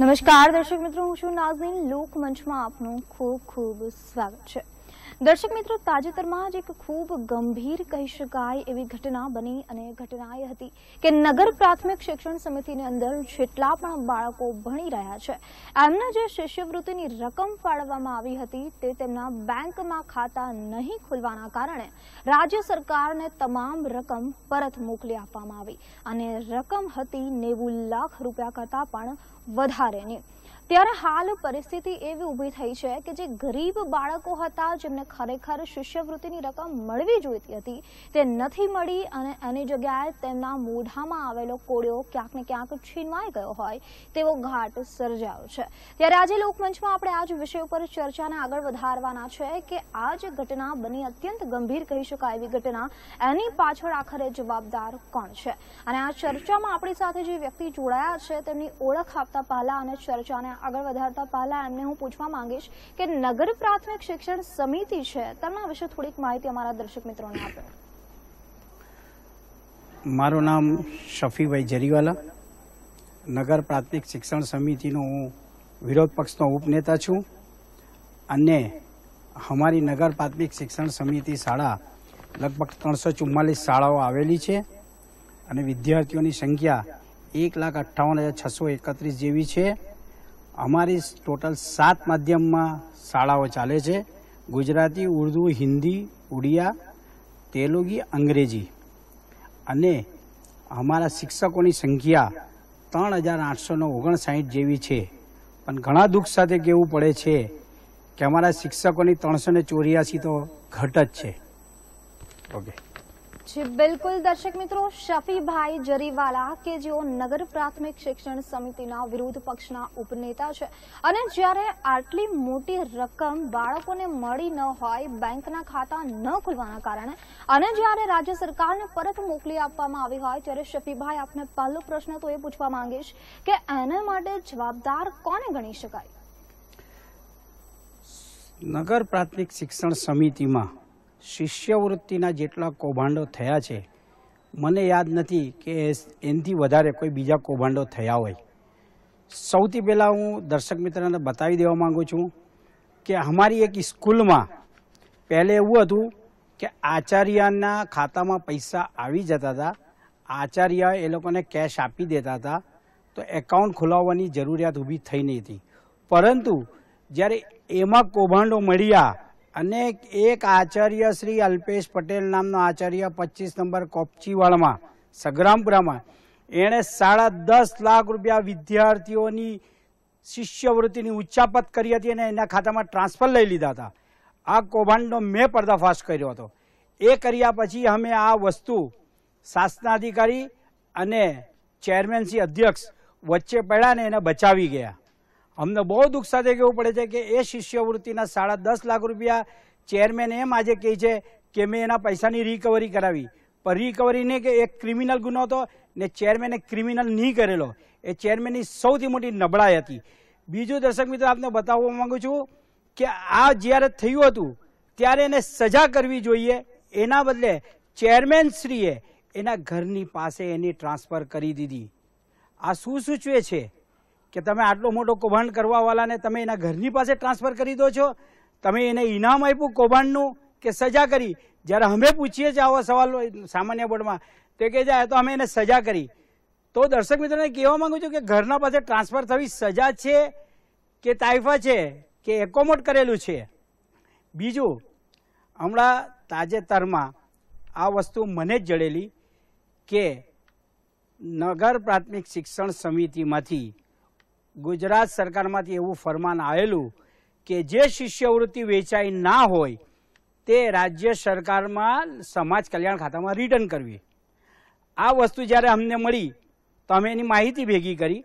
નમસ્કાર દર્શક મિત્રો હું છું નાઝનીન. લોકમંચમાં આપનું ખૂબ ખૂબ સ્વાગત છે. દર્શક મિત્રો, તાજેતરમાં જ એક ખૂબ ગંભીર કહી શકાય એવી ઘટના બની અને ઘટના એ હતી કે નગર પ્રાથમિક શિક્ષણ સમિતિની અંદર જેટલા પણ બાળકો ભણી રહ્યા છે, એમને જે શિષ્યવૃત્તિની રકમ ફાળવવામાં આવી હતી તે તેમના બેંકમાં ખાતા નહીં ખુલવાના કારણે રાજ્ય સરકારને તમામ રકમ પરત મોકલી આપવામાં આવી અને રકમ હતી નેવું લાખ રૂપિયા કરતાં પણ વધારેની ત્યારે હાલ પરિસ્થિતિ એવી ઊભી થઈ છે કે જે ગરીબ બાળકો હતા, જેમને ખરેખર શિષ્યવૃત્તિની રકમ મળવી જોઈતી હતી, તે નથી મળી અને એની જગ્યાએ તેમના મોઢામાં આવેલો કોળિયો ક્યાંક ને ક્યાંક છીનવાઈ ગયો હોય તેવો ઘાટ સર્જાયો છે. ત્યારે આજે લોકમંચમાં આપણે આ જ વિષય ઉપર ચર્ચાને આગળ વધારવાના છે કે આ જે ઘટના બની અત્યંત ગંભીર કહી શકાય એવી ઘટના, એની પાછળ આખરે જવાબદાર કોણ છે? અને આ ચર્ચામાં આપણી સાથે જે વ્યક્તિ જોડાયા છે, તેમની ઓળખ આપતા પહેલા અને ચર્ચાને આગળ વધારતા પહેલા એમને હું પૂછવા માંગીશ કે નગર પ્રાથમિક શિક્ષણ સમિતિ છે, તેમના વિશે થોડીક માહિતી અમારા દર્શક મિત્રોને આપો. મારું નામ શફીભાઈ જરીવાલા. નગર પ્રાથમિક શિક્ષણ સમિતિનો હું વિરોધ પક્ષનો ઉપનેતા છું અને અમારી નગર પ્રાથમિક શિક્ષણ સમિતિ શાળા લગભગ ત્રણસો ચુમ્માલીસ શાળાઓ આવેલી છે અને વિદ્યાર્થીઓની સંખ્યા એક લાખ અઠ્ઠાવન હજાર છસો એકત્રીસ જેવી છે. અમારી ટોટલ સાત માધ્યમમાં શાળાઓ ચાલે છે. ગુજરાતી, ઉર્દુ, હિન્દી, ઉડિયા, તેલુગી, અંગ્રેજી. અને અમારા શિક્ષકોની સંખ્યા ત્રણ હજાર આઠસો ઓગણસાઠ જેવી છે. પણ ઘણા દુઃખ સાથે કહેવું પડે છે કે અમારા શિક્ષકોની ત્રણસો ચોર્યાસી તો ઘટ જ છે. ઓકે જી બિલકુલ દર્શક મિત્રો, શફીભાઈ જરીવાલા કે જેઓ નગર પ્રાથમિક શિક્ષણ સમિતિના વિરોધ પક્ષના ઉપનેતા છે અને જ્યારે આટલી મોટી રકમ બાળકોને મળી ન હોય, બેંકના ખાતા ન ખુલવાના કારણે અને જ્યારે રાજ્ય સરકારને પરત મોકલી આપવામાં આવી હોય, ત્યારે શફીભાઈ આપને પહેલો પ્રશ્ન તો એ પૂછવા માંગીશ કે એના માટે જવાબદાર કોને ગણી શકાય? નગર પ્રાથમિક શિક્ષણ સમિતિમાં શિષ્યવૃત્તિના જેટલા કૌભાંડો થયા છે, મને યાદ નથી કે એનાથી વધારે કોઈ બીજા કૌભાંડો થયા હોય. સૌથી પહેલાં હું દર્શક મિત્રોને બતાવી દેવા માગું છું કે અમારી એક સ્કૂલમાં પહેલે એવું હતું કે આચાર્યના ખાતામાં પૈસા આવી જતા હતા, આચાર્ય એ લોકોને કેશ આપી દેતા હતા, તો એકાઉન્ટ ખોલાવવાની જરૂરિયાત ઊભી થઈ નહીં હતી. પરંતુ જ્યારે એમાં કૌભાંડો મળ્યા અને એક આચાર્ય શ્રી અલ્પેશ પટેલ નામનો આચાર્ય પચીસ નંબર કોપચીવાળમાં, સગ્રામપુરામાં. એણે સાડા દસ લાખ રૂપિયા વિદ્યાર્થીઓની શિષ્યવૃત્તિની ઉચ્ચાપત કરી હતી અને એના ખાતામાં ટ્રાન્સફર લઈ લીધા હતા. આ કૌભાંડનો મેં પર્દાફાશ કર્યો હતો. એ કર્યા પછી અમે આ વસ્તુ શાસનાધિકારી અને ચેરમેનસી અધ્યક્ષ વચ્ચે પડ્યા ને એને બચાવી ગયા. અમને બહુ દુઃખ સાથે કહેવું પડે છે કે એ શિષ્યવૃત્તિના સાડા દસ લાખ રૂપિયા ચેરમેન એમ આજે કહે છે કે મેં એના પૈસાની રિકવરી કરાવી. પણ રિકવરી નહીં કે એક ક્રિમિનલ ગુનો હતો ને ચેરમેને ક્રિમિનલ નહીં કરેલો. એ ચેરમેનની સૌથી મોટી નબળાઈ હતી. બીજું દર્શક મિત્રો, આપને બતાવવા માંગુ છું કે આ જ્યારે થયું હતું, ત્યારે એને સજા કરવી જોઈએ. એના બદલે ચેરમેન શ્રીએ એના ઘરની પાસે એની ટ્રાન્સફર કરી દીધી. આ શું સૂચવે છે? કે તમે આટલો મોટો કૌભાંડ કરવાવાળાને તમે એના ઘરની પાસે ટ્રાન્સફર કરી દો છો? તમે એને ઇનામ આપ્યું કૌભાંડનું કે સજા કરી? જ્યારે અમે પૂછીએ છીએ આવા સવાલ સામાન્ય બોર્ડમાં, તો કે જાય તો અમે એને સજા કરી. તો દર્શક મિત્રોને કહેવા માંગુ છું કે ઘરના પાસે ટ્રાન્સફર થવી સજા છે કે તાઇફા છે કે એકોમોડ કરેલું છે? બીજું, હમણાં તાજેતરમાં આ વસ્તુ મને જ જડેલી કે નગર પ્રાથમિક શિક્ષણ સમિતિમાંથી ગુજરાત સરકારમાંથી એવું ફરમાન આવેલું કે જે શિષ્યવૃત્તિ વેચાઈ ના હોય, તે રાજ્ય સરકારમાં સમાજ કલ્યાણ ખાતામાં રિટર્ન કરવી. આ વસ્તુ જ્યારે અમને મળી, તો અમે એની માહિતી ભેગી કરી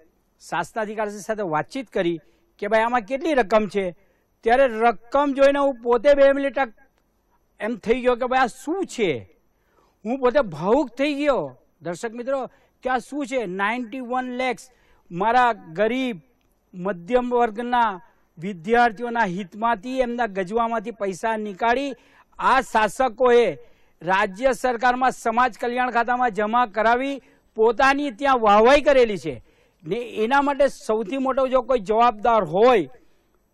શાસનાધિકારી સાથે વાતચીત કરી કે ભાઈ આમાં કેટલી રકમ છે? ત્યારે રકમ જોઈને હું પોતે બે મિનિટ એમ થઈ ગયો કે ભાઈ આ શું છે? હું પોતે ભાવુક થઈ ગયો. દર્શક મિત્રો, કે આ શું છે? નાઇન્ટી વન લેક્સ મારા ગરીબ, મધ્યમ વર્ગના વિદ્યાર્થીઓના હિતમાંથી, એમના ગજવામાંથી પૈસા નીકાળી આ શાસકોએ રાજ્ય સરકારમાં સમાજ કલ્યાણ ખાતામાં જમા કરાવી પોતાની ત્યાં વાહવાઈ કરેલી છે. ને એના માટે સૌથી મોટો જો કોઈ જવાબદાર હોય,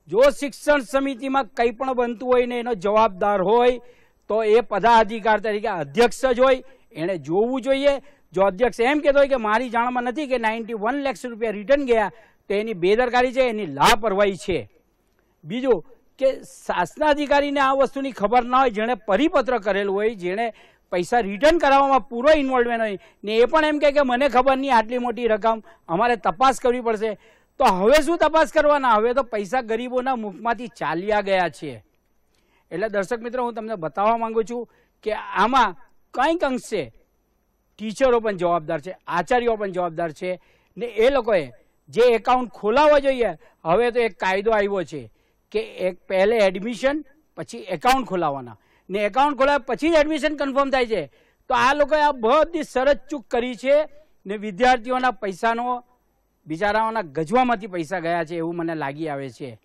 જો શિક્ષણ સમિતિમાં કંઈ પણ બનતું હોય ને એનો જવાબદાર હોય, તો એ પદાધિકાર તરીકે અધ્યક્ષ જ હોય. એણે જોવું જોઈએ. જો અધ્યક્ષ એમ કહેતો હોય કે મારી જાણમાં નથી કે નાઇન્ટી વન લેક્સ રૂપિયા રિટર્ન ગયા, તો એની બેદરકારી છે, એની લાપરવાહી છે. બીજું કે શાસનાધિકારીને આ વસ્તુની ખબર ના હોય, જેણે પરિપત્ર કરેલું હોય, જેણે પૈસા રિટર્ન કરાવવામાં પૂરો ઇન્વોલ્વમેન્ટ હોય, ને એ પણ એમ કહે કે મને ખબર નહીં આટલી મોટી રકમ, અમારે તપાસ કરવી પડશે. તો હવે શું તપાસ કરવાના? હવે તો પૈસા ગરીબોના મુખમાંથી ચાલ્યા ગયા છે. એટલે દર્શક મિત્રો, હું તમને બતાવવા માંગુ છું કે આમાં કંઈક અંશે ટીચરો પણ જવાબદાર છે, આચાર્યો પણ જવાબદાર છે ને એ લોકોએ જે એકાઉન્ટ ખોલાવવા જોઈએ, હવે તો એક કાયદો આવ્યો છે કે એક પહેલે એડમિશન, પછી એકાઉન્ટ ખોલાવવાના. ને એકાઉન્ટ ખોલાવ્યા પછી જ એડમિશન કન્ફર્મ થાય છે. તો આ લોકોએ આ બધી સરસ ચૂક કરી છે ને વિદ્યાર્થીઓના પૈસાનો બિચારાઓના ગજવામાંથી પૈસા ગયા છે એવું મને લાગી આવે છે.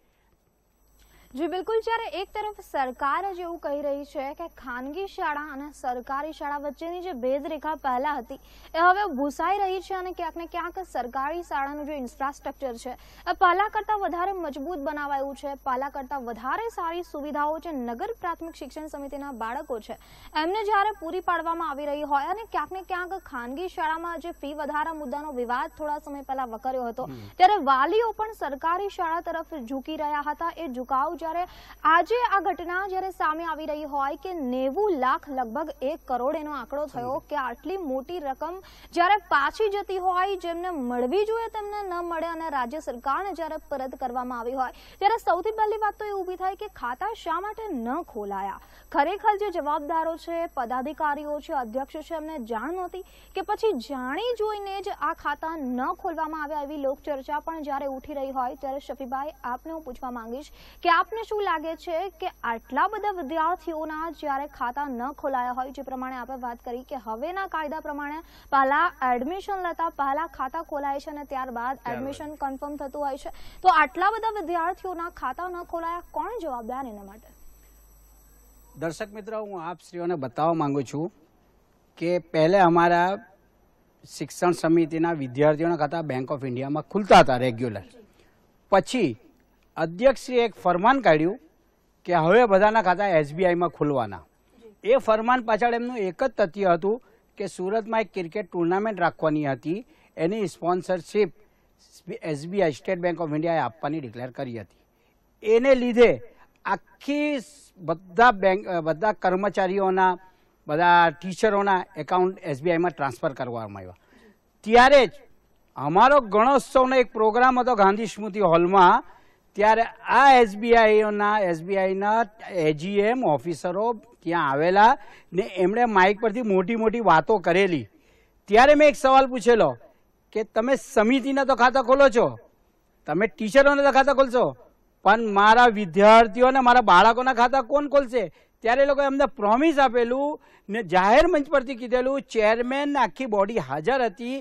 જી બિલકુલ. જ્યારે એક તરફ સરકાર જ એવું કહી રહી છે કે ખાનગી શાળા અને સરકારી શાળા વચ્ચેની જે ભેદરેખા પહેલા હતી એ હવે ભૂસાઈ રહી છે અને ક્યાંક ને ક્યાંક સરકારી શાળાનું જે ઇન્ફ્રાસ્ટ્રક્ચર છે એ પહેલા કરતાં વધારે મજબૂત બનાવાયું છે. પહેલા કરતાં વધારે સારી સુવિધાઓ જે નગર પ્રાથમિક શિક્ષણ સમિતિના બાળકો છે એમને જ્યારે પૂરી પાડવામાં આવી રહી હોય અને ક્યાંક ને ક્યાંક ખાનગી શાળામાં જે ફી વધારા મુદ્દાનો વિવાદ થોડા સમય પહેલા વકર્યો હતો ત્યારે વાલીઓ પણ સરકારી શાળા તરફ ઝૂકી રહ્યા હતા. એ ઝુકાવ જ્યારે આજે આ ઘટના જ્યારે સામે આવી રહી હોય કે નેવું લાખ લગભગ એક કરોડ એનો આંકડો થયો કે આટલી મોટી રકમ જ્યારે પાછી જતી હોય જેમને મળવી જોઈએ તેમને ન મળે અને રાજ્ય સરકારને જ્યારે પરત કરવામાં આવી હોય ત્યારે સૌથી પહેલી વાત તો એ ઊભી થાય કે ખાતા શા માટે ન ખોલાયા? ખરેખર જે જવાબદારો છે પદાધિકારીઓ છે અધ્યક્ષ છે એમને જાણ નહોતી કે પછી જાણી જોઈને જ આ ખાતા ન ખોલવામાં આવ્યા એવી લોકચર્ચા પણ જ્યારે ઉઠી રહી હોય ત્યારે શફીભાઈ આપને હું પૂછવા માંગીશ કે આપને શું લાગે છે કે આટલા બધા વિદ્યાર્થીઓના જ્યારે ખાતા ન ખોલાયા હોય જે પ્રમાણે આપણે વાત કરી કે હવેના કાયદા પ્રમાણે પહેલા એડમિશન લેતા પહેલા ખાતા ખોલાય છે અને ત્યારબાદ એડમિશન કન્ફર્મ થતું હોય છે. તો આટલા બધા વિદ્યાર્થીઓના ખાતા ન ખોલાયા કોણ જવાબદાર એના માટે? દર્શક મિત્રો હું આપ શ્રીઓને બતાવવા માંગુ છું કે પહેલે અમારા શિક્ષણ સમિતિના વિદ્યાર્થીઓના ખાતા બેંક ઓફ ઇન્ડિયામાં ખુલતા હતા રેગ્યુલર પછી અધ્યક્ષશ્રીએ એક ફરમાન કાઢ્યું કે હવે બધાના ખાતા એસબીઆઈમાં ખોલવાના. એ ફરમાન પાછળ એમનું એક જ તથ્ય હતું કે સુરતમાં એક ક્રિકેટ ટુર્નામેન્ટ રાખવાની હતી. એની sponsorship SBI state bank of ઇન્ડિયાએ આપવાની ડિક્લેર કરી હતી. એને લીધે આખી બધા બેંક બધા કર્મચારીઓના બધા ટીચરોના એકાઉન્ટ એસબીઆઈમાં ટ્રાન્સફર કરવામાં આવ્યા. ત્યારે જ અમારો ગણોત્સવનો એક પ્રોગ્રામ હતો ગાંધી સ્મૃતિ હોલમાં. ત્યારે આ એસબીઆઈના એસબીઆઈના એજીએમ ઓફિસરો ત્યાં આવેલા ને એમણે માઇક પરથી મોટી મોટી વાતો કરેલી. ત્યારે મેં એક સવાલ પૂછેલો કે તમે સમિતિના તો ખાતા ખોલો છો? તમે ટીચરોને તો ખાતા ખોલશો? પણ મારા વિદ્યાર્થીઓને, મારા બાળકોના ખાતા કોણ ખોલશે? ત્યારે એ લોકોએ અમને પ્રોમિસ આપેલું ને જાહેર મંચ પરથી કીધેલું ચેરમેન આખી બોડી હાજર હતી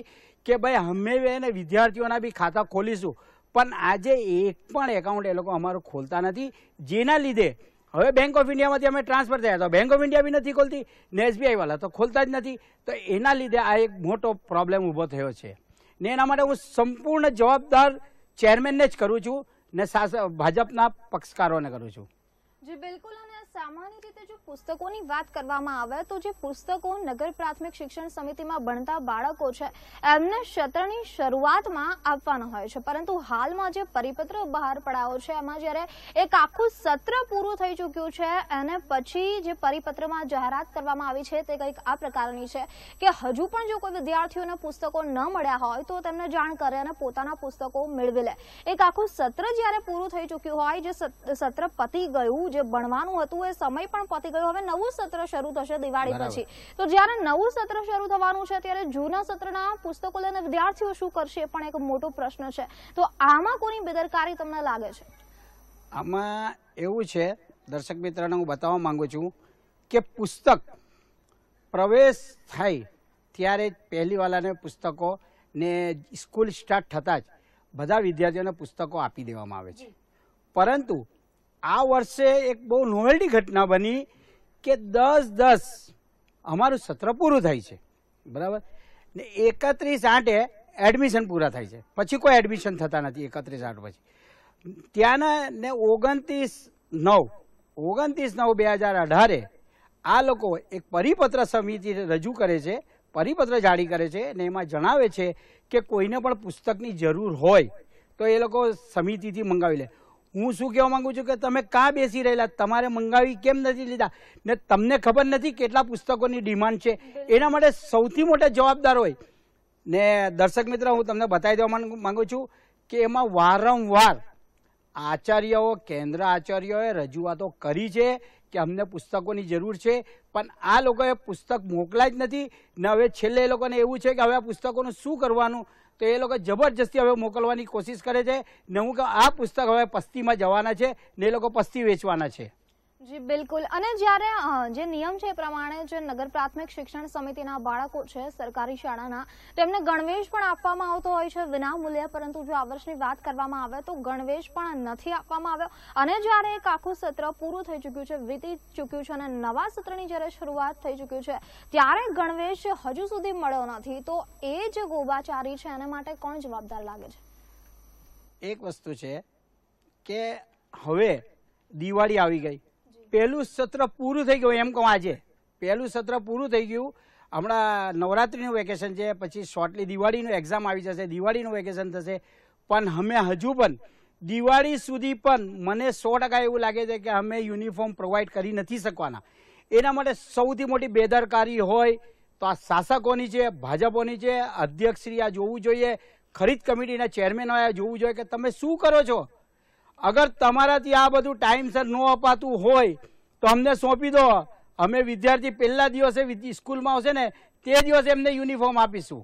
કે ભાઈ અમે એને વિદ્યાર્થીઓના બી ખાતા ખોલીશું. પણ આજે એક પણ એકાઉન્ટ એ લોકો અમારું ખોલતા નથી, જેના લીધે હવે બેંક ઓફ ઇન્ડિયામાંથી અમે ટ્રાન્સફર થયા. તો બેંક ઓફ ઇન્ડિયા બી નથી ખોલતી, ને એસબીઆઈ વાળા તો ખોલતા જ નથી. તો એના લીધે આ એક મોટો પ્રોબ્લેમ ઊભો થયો છે. ને એના માટે હું સંપૂર્ણ જવાબદાર ચેરમેનને જ કરું છું, ને ભાજપના પક્ષકારોને કરું છું. જી, બિલકુલ સામાન્ય રીતે જો પુસ્તકોની વાત કરવામાં આવે તો જે પુસ્તકો નગર પ્રાથમિક શિક્ષણ સમિતિમાં ભણતા બાળકો છે, એમને સત્રની શરૂઆતમાં આપવાના હોય છે. પરંતુ હાલમાં જે પરિપત્ર બહાર પડાયો છે, એમાં જ્યારે એક આખું સત્ર પૂરું થઈ ચૂક્યું છે, અને પછી જે પરિપત્રમાં જાહેરાત કરવામાં આવી છે, તે કંઈક આ પ્રકારની છે કે હજુ પણ જો કોઈ વિદ્યાર્થીઓને પુસ્તકો ન મળ્યા હોય, તો તેમને જાણ કરે અને પોતાના પુસ્તકો મેળવી લે. એક આખું સત્ર જ્યારે પૂરું થઈ ચૂક્યું હોય, જે સત્ર પતી ગયું, જે ભણવાનું હતું એ સમય પણ પતી ગયો. હવે નવું સત્ર શરૂ થશે દિવાળી પછી. તો જ્યારે નવું સત્ર શરૂ થવાનું છે ત્યારે જૂના સત્રના પુસ્તકો લઈને વિદ્યાર્થીઓ શું કરશે એ પણ એક મોટો પ્રશ્ન છે. તો આમાં કોની બેદરકારી તમને લાગે છે? આમાં એવું છે દર્શક મિત્રોને હું બતાવવા માંગુ છું કે પુસ્તક પ્રવેશ થાય ત્યારે જ પહેલીવાલાને પુસ્તકો ને સ્કૂલ સ્ટાર્ટ થતાં જ બધા વિદ્યાર્થીઓને પુસ્તકો આપી દેવામાં આવે છે. પરંતુ આ વર્ષે એક બહુ નોવેલ્ટી ઘટના બની કે દસ દસ અમારું સત્ર પૂરું થાય છે. બરાબર? ને એકત્રીસ આઠે એડમિશન પૂરા થાય છે. પછી કોઈ એડમિશન થતા નથી એકત્રીસ આઠ પછી. ત્યાંના ને ઓગણત્રીસ નવ ઓગણત્રીસ નવ બે હજાર અઢારે આ લોકો એક પરિપત્ર સમિતિ રજૂ કરે છે, પરિપત્ર જારી કરે છે અને એમાં જણાવે છે કે કોઈને પણ પુસ્તકની જરૂર હોય તો એ લોકો સમિતિથી મંગાવી લે. હું શું કહેવા માંગુ છું કે તમે કાં બેસી રહેલા? તમારે મંગાવી કેમ નથી લીધા? ને તમને ખબર નથી કેટલા પુસ્તકોની ડિમાન્ડ છે? એના માટે સૌથી મોટા જવાબદાર હોય. ને દર્શક મિત્ર હું તમને બતાવી દેવા માંગુ- છું કે એમાં વારંવાર આચાર્યો કેન્દ્ર આચાર્યોએ રજૂઆતો કરી છે કે અમને પુસ્તકોની જરૂર છે પણ આ લોકોએ પુસ્તક મોકલાય જ નથી. ને હવે છેલ્લે એ લોકોને એવું છે કે હવે આ પુસ્તકોનું શું કરવાનું? તો એ લોકો જબરજસ્તી હવે મોકલવાની કોશિશ કરે છે ને હું કે આ પુસ્તક હવે પસ્તીમાં જવાના છે ને એ લોકો પસ્તી વેચવાના છે. જી, બિલકુલ. અને જ્યારે જે નિયમ છે એ પ્રમાણે જે નગર પ્રાથમિક શિક્ષણ સમિતિના બાળકો છે, સરકારી શાળાના, તેમને ગણવેશ પણ આપવામાં આવતો હોય છે વિના મૂલ્યે પરંતુ જો આ વર્ષની વાત કરવામાં આવે તો ગણવેશ પણ નથી આપવામાં આવ્યો. અને જ્યારે એક આખું સત્ર પૂરું થઈ ચૂક્યું છે, વીતી ચૂક્યું છે અને નવા સત્રની જ્યારે શરૂઆત થઈ ચૂક્યું છે, ત્યારે ગણવેશ હજુ સુધી મળ્યો નથી. તો એ જે ગોબાચારી છે, એના માટે કોણ જવાબદાર લાગે છે? એક વસ્તુ છે કે હવે દિવાળી આવી ગઈ. પહેલું સત્ર પૂરું થઈ ગયું એમ કહું આજે. પહેલું સત્ર પૂરું થઈ ગયું. હમણાં નવરાત્રિનું વેકેશન છે, પછી શોર્ટલી દિવાળીનું એક્ઝામ આવી જશે, દિવાળીનું વેકેશન થશે. પણ અમે હજુ પણ દિવાળી સુધી પણ મને સો ટકા એવું લાગે છે કે અમે યુનિફોર્મ પ્રોવાઈડ કરી નથી શકવાના. એના માટે સૌથી મોટી બેદરકારી હોય તો આ શાસકોની છે, ભાજપોની છે. અધ્યક્ષશ્રી આ જોવું જોઈએ. ખરીદ કમિટીના ચેરમેન હોય જોવું જોઈએ કે તમે શું કરો છો? અગર તમારાથી આ બધું ટાઈમસર ન અપાતું હોય તો અમને સોંપી દો. અમે વિદ્યાર્થી પહેલા દિવસે સ્કૂલમાં આવશે ને તે દિવસે એમને યુનિફોર્મ આપીશું.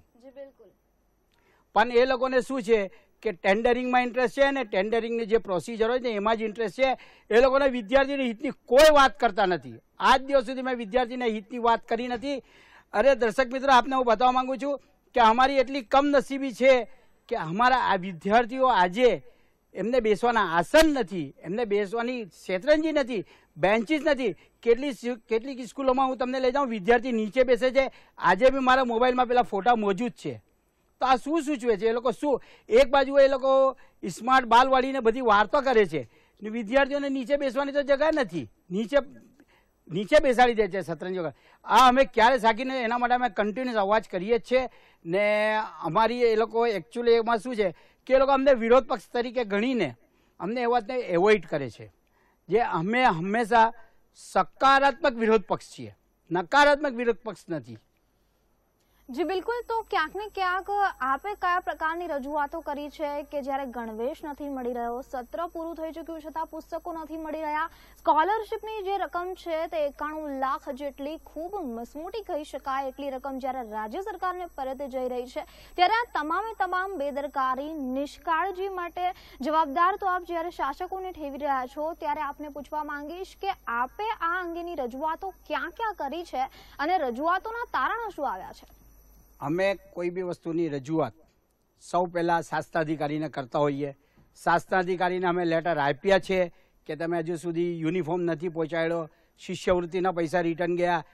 પણ એ લોકોને શું છે કે ટેન્ડરિંગમાં ઇન્ટરેસ્ટ છે ને ટેન્ડરિંગની જે પ્રોસિજર હોય ને એમાં જ ઇન્ટરેસ્ટ છે. એ લોકોને વિદ્યાર્થીની હિતની કોઈ વાત કરતા નથી. આજ દિવસ સુધી મેં વિદ્યાર્થીને હિતની વાત કરી નથી. અરે દર્શક મિત્રો આપને હું બતાવવા માગું છું કે અમારી એટલી કમનસીબી છે કે અમારા આ વિદ્યાર્થીઓ આજે એમને બેસવાના આસન નથી, એમને બેસવાની શેતરંજી નથી બેન્ચીસ નથી. કેટલી કેટલીક સ્કૂલોમાં હું તમને લઈ જાઉં, વિદ્યાર્થી નીચે બેસે છે. આજે બી મારા મોબાઈલમાં પેલા ફોટા મોજૂદ છે. તો આ શું સૂચવે છે? એ લોકો શું, એક બાજુ એ લોકો સ્માર્ટ બાલ વાળીને બધી વાર્તા કરે છે. વિદ્યાર્થીઓને નીચે બેસવાની તો જગ્યા નથી. નીચે નીચે બેસાડી દે છે શતરંજ વગર. આ અમે ક્યારે સાકીને એના માટે અમે કન્ટિન્યુઅસ અવાજ કરીએ જ છે. ને અમારી એ લોકો એકચ્યુઅલી એમાં શું છે કે લોકો અમને વિરોધ પક્ષ તરીકે ગણીને અમને એ વાતને એવોઇડ કરે છે. જે અમે હંમેશા સકારાત્મક વિરોધ પક્ષ છીએ. નકારાત્મક વિરોધ પક્ષ નથી. જી, બિલકુલ. તો ક્યાંક ને ક્યાંક આપે કયા પ્રકારની રજૂઆતો કરી છે કે જ્યારે ગણવેશ નથી મળી રહ્યો, સત્ર પૂરું થઈ ચૂક્યું છતાં પુસ્તકો નથી મળી રહ્યા, સ્કોલરશિપની જે રકમ છે તે એકાણું લાખ જેટલી ખૂબ મસમોટી કહી શકાય એટલી રકમ જ્યારે રાજ્ય સરકારને પરત જઈ રહી છે, ત્યારે આ તમામે તમામ બેદરકારી, નિષ્કાળજી માટે જવાબદાર તો આપ જ્યારે શાસકોને ઠેવી રહ્યા છો, ત્યારે આપને પૂછવા માંગીશ કે આપે આ અંગેની રજૂઆતો ક્યાં ક્યાં કરી છે અને રજૂઆતોના તારણો શું આવ્યા છે? અમે કોઈ બી વસ્તુની રજૂઆત સૌ પહેલાં શાસ્ત્રાધિકારીને કરતા હોઈએ. શાસ્ત્રાધિકારીને અમે લેટર આપ્યા છે કે તમે હજુ સુધી યુનિફોર્મ નથી પહોંચાડ્યો, શિષ્યવૃત્તિના પૈસા રિટર્ન ગયા.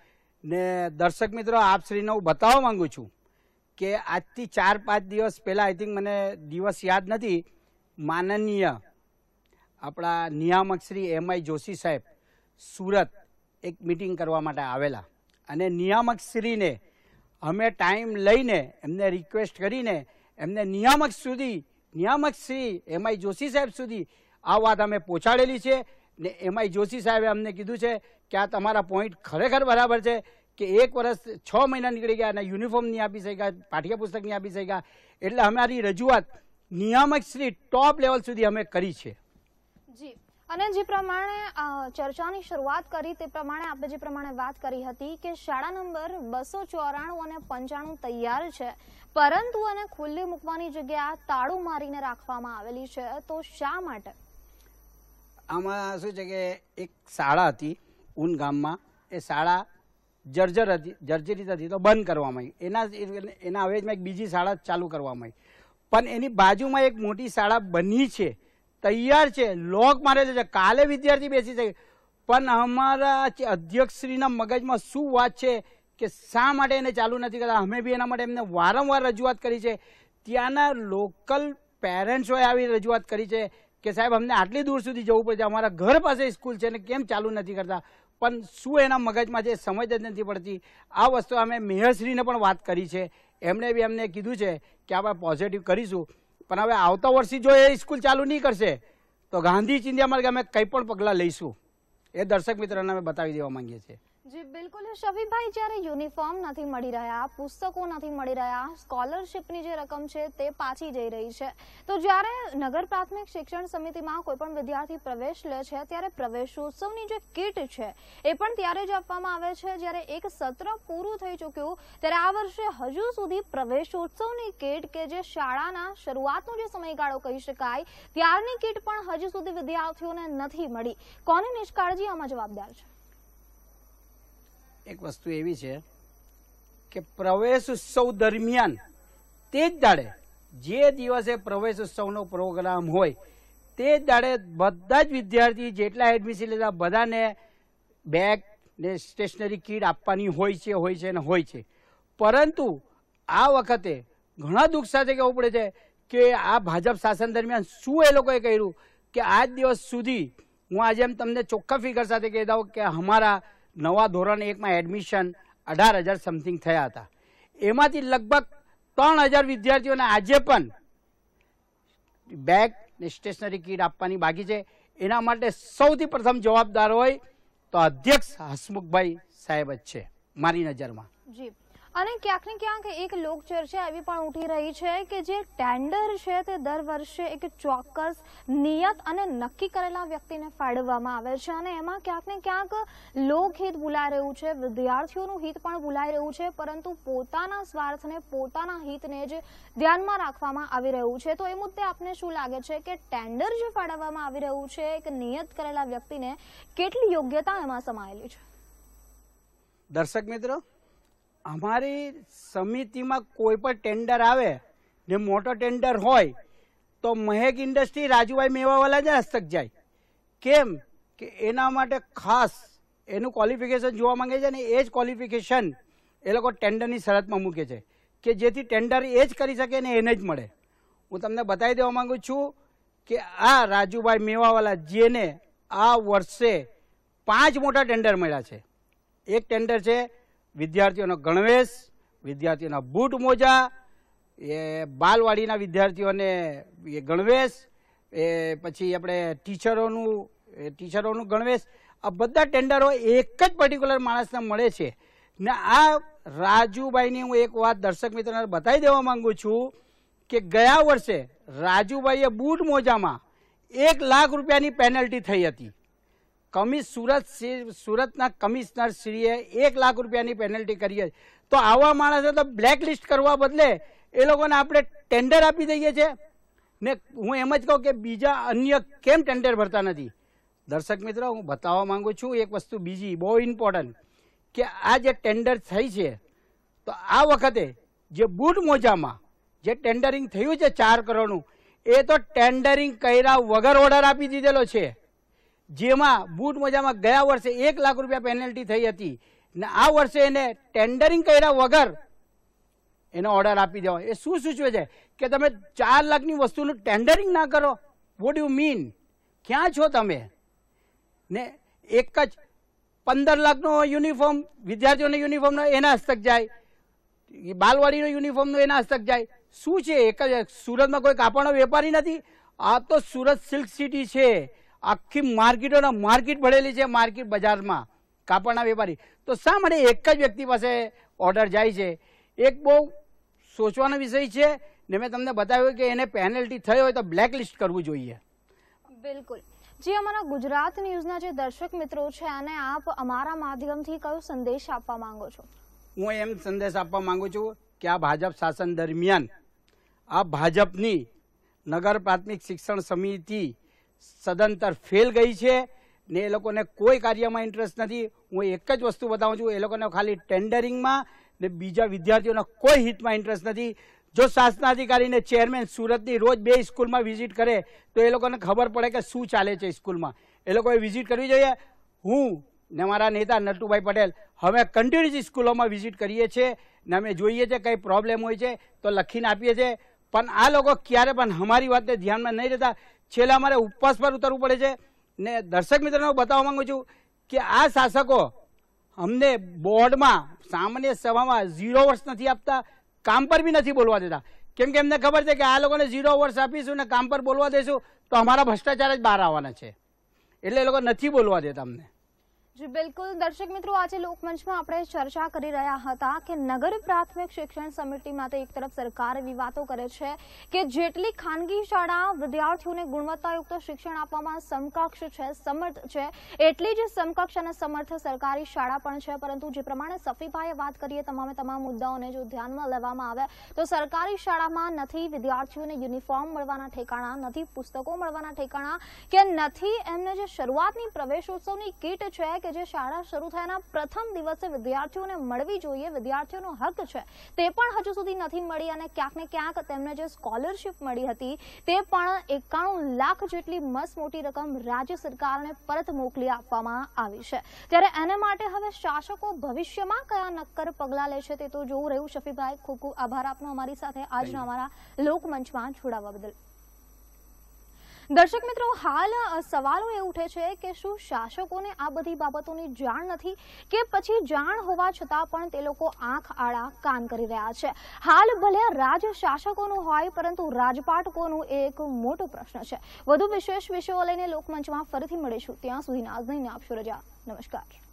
ને દર્શક મિત્રો, આપશ્રીને હું બતાવવા માંગુ છું કે આજથી ચાર પાંચ દિવસ પહેલાં આઈ થિંક મને દિવસ યાદ નથી, માનનીય આપણા નિયામક શ્રી એમ આઈ જોશી સાહેબ સુરત એક મિટિંગ કરવા માટે આવેલા. અને નિયામક શ્રીને અમે ટાઈમ લઈને એમને રિક્વેસ્ટ કરીને એમને નિયામક સુધી, નિયામક શ્રી એમઆઈ જોશી સાહેબ સુધી આ વાત અમે પહોંચાડેલી છે ને એમઆઈ જોશી સાહેબે અમને કીધું છે કે આ તમારા પોઈન્ટ ખરેખર બરાબર છે કે એક વર્ષ છ મહિના નીકળી ગયા અને યુનિફોર્મ નહીં આપી શક્યા, પાઠ્યપુસ્તક નહીં આપી શક્યા. એટલે અમારી રજૂઆત નિયામક શ્રી ટોપ લેવલ સુધી અમે કરી છે. જી. અને જે પ્રમાણે ચર્ચાની શરૂઆત કરી તે પ્રમાણે આપણે જે પ્રમાણે વાત કરી હતી કે શાળા નંબર બસો ચોરાણું અને પંચાણું તૈયાર છે. પરંતુ એને ખુલ્લી મૂકવાની જગ્યા તાળું મારીને રાખવામાં આવેલી છે. તો શા માટે? આમાં શું છે કે એક શાળા હતી, ઉન ગામમાં. એ શાળા જર્જર હતી, જર્જરિત હતી, તો બંધ કરવામાં આવી. એના એના અવેજમાં એક બીજી શાળા ચાલુ કરવામાં આવી. પણ એની બાજુમાં એક મોટી શાળા બની છે. તૈયાર છે. લોક મારેલો છે. કાલે વિદ્યાર્થી બેસી શકે. પણ અમારા જે અધ્યક્ષશ્રીના મગજમાં શું વાત છે કે શા માટે એને ચાલુ નથી કરતા? અમે બી એના માટે એમને વારંવાર રજૂઆત કરી છે. ત્યાંના લોકલ પેરેન્ટ્સોએ આવી રજૂઆત કરી છે કે સાહેબ, અમને આટલી દૂર સુધી જવું પડે અમારા ઘર પાસે સ્કૂલ છે ને કેમ ચાલુ નથી કરતા? પણ શું એના મગજમાં છે સમજ જ નથી પડતી? આ વસ્તુ અમે મેયરશ્રીને પણ વાત કરી છે. એમણે બી અમને કીધું છે કે આપણે પોઝિટિવ કરીશું. પણ હવે આવતા વર્ષથી જો એ સ્કૂલ ચાલુ નહીં કરશે, તો ગાંધી ચિંધ્યા માર્ગે અમે કંઈ પણ પગલાં લઈશું. એ દર્શક મિત્રોને અમે બતાવી દેવા માંગીએ છીએ. જી, બિલકુલ. શફીભાઈ જ્યારે યુનિફોર્મ નથી મળી રહ્યા, પુસ્તકો નથી મળી રહ્યા સ્કોલરશિપની જે રકમ છે તે પાછી જઈ રહી છે. તો જ્યારે નગર પ્રાથમિક શિક્ષણ સમિતિમાં કોઈ પણ વિદ્યાર્થી પ્રવેશ લે છે, ત્યારે પ્રવેશોત્સવની જે કીટ છે, એ પણ ત્યારે જ આપવામાં આવે છે. જ્યારે એક સત્ર પૂરું થઈ ચૂક્યું, ત્યારે આ વર્ષે હજુ સુધી પ્રવેશોત્સવની કીટ કે જે શાળાના શરૂઆતનો જે સમયગાળો કહી શકાય, ત્યારની કીટ પણ હજુ સુધી વિદ્યાર્થીઓને નથી મળી. કોની નિષ્કાળજી? આમાં જવાબદાર છે. એક વસ્તુ એવી છે કે પ્રવેશ ઉત્સવ દરમિયાન તે જ દાડે જે દિવસે પ્રવેશ ઉત્સવનો પ્રોગ્રામ હોય, તે જ દાડે બધા જ વિદ્યાર્થી જેટલા એડમિશન લીધા બધાને બેગ ને સ્ટેશનરી કીટ આપવાની હોય છે હોય છે ને હોય છે. પરંતુ આ વખતે ઘણા દુઃખ સાથે કહેવું પડે છે કે આ ભાજપ શાસન દરમિયાન શું એ લોકોએ કર્યું કે આજ દિવસ સુધી હું આજે એમ તમને ચોખ્ખા ફિગર સાથે કહી દઉં કે અમારા નવા ધોરણ એકમાં એડમિશન અઢાર હજાર સમથિંગ થયા હતા. એમાંથી લગભગ ત્રણ હજાર વિદ્યાર્થીઓને આજે પણ બેગ ને સ્ટેશનરી કીટ આપવાની બાકી છે. એના માટે સૌથી પ્રથમ જવાબદાર હોય તો અધ્યક્ષ હસમુખભાઈ સાહેબ જ છે, મારી નજરમાં. જી. અને ક્યાંક ને ક્યાંક એક લોક ચર્ચા એવી પણ ઉઠી રહી છે કે જે ટેન્ડર છે તે દર વર્ષે એક ચોક્કસ નિયત અને નક્કી કરેલા વ્યક્તિને ફાળવવામાં આવે છે. અને એમાં ક્યાંક ને ક્યાંક લોકહિત ભૂલાઈ રહ્યું છે, વિદ્યાર્થીઓનું હિત પણ ભૂલાઈ રહ્યું છે, પરંતુ પોતાના સ્વાર્થને, પોતાના હિતને જ ધ્યાનમાં રાખવામાં આવી રહ્યું છે. તો એ મુદ્દે આપને શું લાગે છે કે ટેન્ડર જે ફાળવવામાં આવી રહ્યું છે, એક નિયત કરેલા વ્યક્તિને કેટલી યોગ્યતા એમાં સમાયેલી છે? દર્શક મિત્રો અમારી સમિતિમાં કોઈ પણ ટેન્ડર આવે ને મોટો ટેન્ડર હોય, તો મહેક ઇન્ડસ્ટ્રી રાજુભાઈ મેવાવાલા જ હસ્તક જાય. કેમ કે એના માટે ખાસ એનું ક્વોલિફિકેશન જોવા માંગે છે ને એ જ ક્વોલિફિકેશન એ લોકો ટેન્ડરની શરતમાં મૂકે છે. કે જેથી ટેન્ડર એ જ કરી શકે ને એને જ મળે. હું તમને બતાવી દેવા માંગુ છું કે આ રાજુભાઈ મેવાવાલા જેને આ વર્ષે પાંચ મોટા ટેન્ડર મળ્યા છે. એક ટેન્ડર છે વિદ્યાર્થીઓનો ગણવેશ, વિદ્યાર્થીઓના બૂટ મોજા, એ બાલવાડીના વિદ્યાર્થીઓને એ ગણવેશ, એ પછી આપણે ટીચરોનું ટીચરોનું ગણવેશ. આ બધા ટેન્ડરો એક જ પર્ટિક્યુલર માણસને મળે છે. ને આ રાજુભાઈની હું એક વાત દર્શક મિત્રોને બતાવી દેવા માંગુ છું કે ગયા વર્ષે રાજુભાઈએ બૂટ મોજામાં એક લાખ રૂપિયાની પેનલ્ટી થઈ હતી. કમિશ સુરત સુરતના કમિશનર શ્રીએ એક લાખ રૂપિયાની પેનલ્ટી કરી તો આવા માણસો તો બ્લેક લિસ્ટ કરવા બદલે એ લોકોને આપણે ટેન્ડર આપી દઈએ છીએ. ને હું એમ જ કહું કે બીજા અન્ય કેમ ટેન્ડર ભરતા નથી? દર્શક મિત્રો, હું બતાવવા માંગુ છું એક વસ્તુ બીજી, બહુ ઇમ્પોર્ટન્ટ કે આ જે ટેન્ડર થઈ છે, તો આ વખતે જે બૂટ મોજામાં જે ટેન્ડરિંગ થયું છે ચાર કરોડનું, એ તો ટેન્ડરિંગ કર્યા વગર ઓર્ડર આપી દીધેલો છે. જેમાં બૂટ મોજામાં ગયા વર્ષે એક લાખ રૂપિયા પેનલ્ટી થઈ હતી. ને આ વર્ષે એને ટેન્ડરિંગ કર્યા વગર એનો ઓર્ડર આપી દેવા એ શું સૂચવે છે? કે તમે ચાર લાખની વસ્તુનું ટેન્ડરિંગ ના કરો. વોટ યુ મીન ક્યાં છો તમે? ને એક જ પંદર લાખનો યુનિફોર્મ વિદ્યાર્થીઓનો યુનિફોર્મનો એના હસ્તક જાય. બાલવાડીનો યુનિફોર્મનો એના હસ્તક જાય. શું છે? એક જ સુરતમાં કોઈ કાપડનો વેપારી નથી? આ તો સુરત સિલ્ક સિટી છે. આખી માર્કેટોના માર્કેટ ભરેલી છે માર્કેટ બજારમાં કાપડના વેપારી. તો શા માટે એક જ વ્યક્તિ પાસે ઓર્ડર જાય છે? એક બહુ સોચવાનો વિષય છે ને મેં તમને બતાવ્યું કે એને પેનલ્ટી થઈ હોય તો બ્લેક લિસ્ટ કરવું જોઈએ. બિલકુલ. જે અમારા ગુજરાત ન્યૂઝના જે દર્શક મિત્રો છે અને આપ અમારા માધ્યમથી કયો સંદેશ આપવા માંગો છો? હું એમ સંદેશ આપવા માંગુ છું કે આ ભાજપ શાસન દરમિયાન આ ભાજપની નગર પ્રાથમિક શિક્ષણ સમિતિ સદંતર ફેલ ગઈ છે ને એ લોકોને કોઈ કાર્યમાં ઇન્ટરેસ્ટ નથી. હું એક જ વસ્તુ બતાવું છું, એ લોકોને ખાલી ટેન્ડરિંગમાં ને બીજા વિદ્યાર્થીઓના કોઈ હિતમાં ઇન્ટરેસ્ટ નથી. જો શાસનાધિકારીને ચેરમેન સુરતની રોજ બે સ્કૂલમાં વિઝિટ કરે, તો એ લોકોને ખબર પડે કે શું ચાલે છે સ્કૂલમાં. એ લોકોએ વિઝિટ કરવી જોઈએ. હું ને મારા નેતા નટુભાઈ પટેલ હવે કન્ટિન્યુઅસ સ્કૂલોમાં વિઝિટ કરીએ છીએ ને અમે જોઈએ છીએ કંઈ પ્રોબ્લેમ હોય છે તો લખીને આપીએ છીએ. પણ આ લોકો ક્યારે પણ અમારી વાતને ધ્યાનમાં નહીં લેતા. છેલ્લે અમારે ઉપવાસ પર ઉતરવું પડે છે. ને દર્શક મિત્રોને હું બતાવવા માંગુ છું કે આ શાસકો અમને બોર્ડમાં સામાન્ય સભામાં ઝીરો વર્ષ નથી આપતા, કામ પર બી નથી બોલવા દેતા. કેમ કે એમને ખબર છે કે આ લોકોને ઝીરો વર્ષ આપીશું ને કામ પર બોલવા દેશું, તો અમારા ભ્રષ્ટાચાર જ બહાર આવવાના છે. એટલે એ લોકો નથી બોલવા દેતા અમને. જી, બિલકુલ. દર્શક મિત્રો, આજે લોકમંચમાં આપણે ચર્ચા કરી રહ્યા હતા કે નગર પ્રાથમિક શિક્ષણ સમિતિ માટે એક તરફ સરકાર એવી વાતો કરે છે કે જેટલી ખાનગી શાળા વિદ્યાર્થીઓને ગુણવત્તાયુક્ત શિક્ષણ આપવામાં સમકક્ષ છે, સમર્થ છે, એટલી જ સમકક્ષ અને સમર્થ સરકારી શાળા પણ છે. પરંતુ જે પ્રમાણે સફીભાઈએ વાત કરીએ તમામે તમામ મુદ્દાઓને જો ધ્યાનમાં લેવામાં આવે, તો સરકારી શાળામાં નથી વિદ્યાર્થીઓને યુનિફોર્મ મળવાના ઠેકાણા, નથી પુસ્તકો મળવાના ઠેકાણા, કે નથી એમને જે શરૂઆતની પ્રવેશોત્સવની કીટ છે કે જે શાળા શરૂ થયાના પ્રથમ દિવસે વિદ્યાર્થીઓને મળવી જોઈએ વિદ્યાર્થીઓનો હક છે તે પણ હજુ સુધી નથી મળી અને ક્યાંક ને ક્યાંક તેમને જે સ્કોલરશિપ મળી હતી તે પણ એકાણું લાખ જેટલી મસ મોટી રકમ રાજ્ય સરકારને પરત મોકલી આપવામાં આવી છે. ત્યારે એને માટે હવે શાસકો ભવિષ્યમાં કયા નક્કર પગલાં લે છે તે તો જોવું રહ્યું. શફીભાઈ ખૂબ ખૂબ આભાર આપનો અમારી સાથે આજના અમારા લોકમંચમાં જોડાવા બદલ. દર્શક મિત્રો, હાલ સવાલો એ ઉઠે છે કે શું શાસકોને આ બધી બાબતોની જાણ નથી કે પછી જાણ હોવા છતાં પણ તે લોકો આંખ આડા કાન કરી રહ્યા છે? હાલ ભલે રાજ શાસકોનું હોય, પરંતુ રાજપાટકોનું એ એક મોટો પ્રશ્ન છે. વધુ વિશેષ વિષયો લઈને લોકમંચમાં ફરીથી મળીશું. ત્યાં સુધી નાઝનીને આપશો રજા નમસ્કાર.